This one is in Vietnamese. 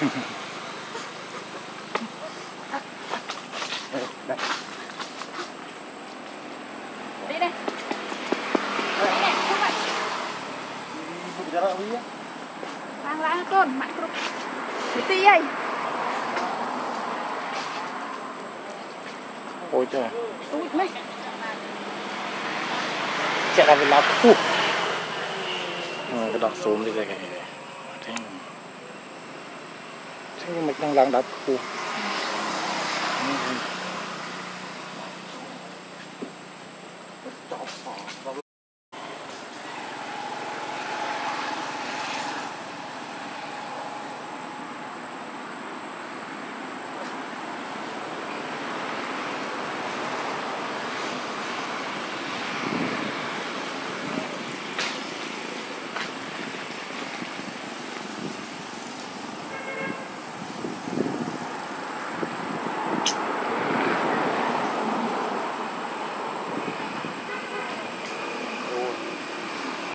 Đây. Đi đây. Đi này, không phải. Bicara apa ya? Lang lang con, mạnh cực. Thì ti ấy. Ôi trời. Ui, mày. Chạy ra với lá khu. Ừ, cái đọt xuống đi đây cái Thế Thế mình đang làm đập